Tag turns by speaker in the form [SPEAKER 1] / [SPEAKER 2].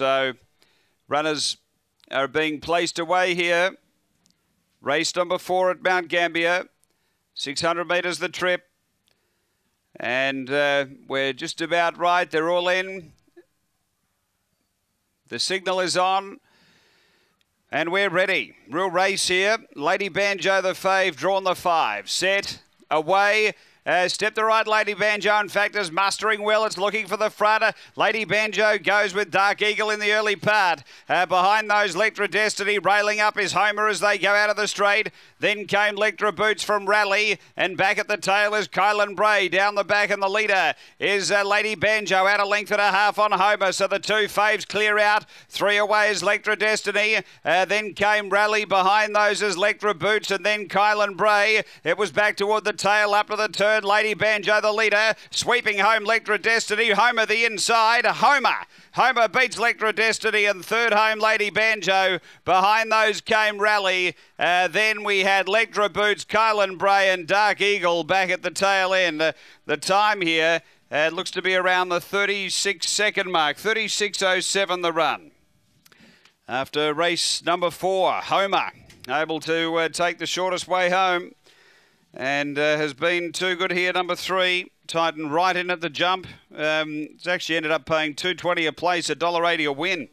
[SPEAKER 1] So runners are being placed away here. Race number four at Mount Gambier. 600 metres the trip. And uh, we're just about right. They're all in. The signal is on. And we're ready. Real race here. Lady Banjo, the fave, drawn the five. Set, away. Uh, step the right, Lady Banjo. In fact, is mustering well. It's looking for the front. Lady Banjo goes with Dark Eagle in the early part. Uh, behind those, Lectra Destiny railing up is Homer as they go out of the straight. Then came Lectra Boots from Rally. And back at the tail is Kylan Bray. Down the back, and the leader is uh, Lady Banjo out a length and a half on Homer. So the two faves clear out. Three away is Lectra Destiny. Uh, then came Rally. Behind those is Lectra Boots. And then Kylan Bray. It was back toward the tail up to the turn third. Lady Banjo, the leader, sweeping home Lectra Destiny. Homer the inside. Homer. Homer beats Lectra Destiny and third home Lady Banjo. Behind those came Rally. Uh, then we had Lectra Boots, Kylan Bray and Dark Eagle back at the tail end. Uh, the time here uh, looks to be around the 36 second mark. 36.07 the run. After race number four, Homer able to uh, take the shortest way home and uh, has been too good here. Number three, Titan right in at the jump. Um, it's actually ended up paying two twenty a place, a dollar eighty a win.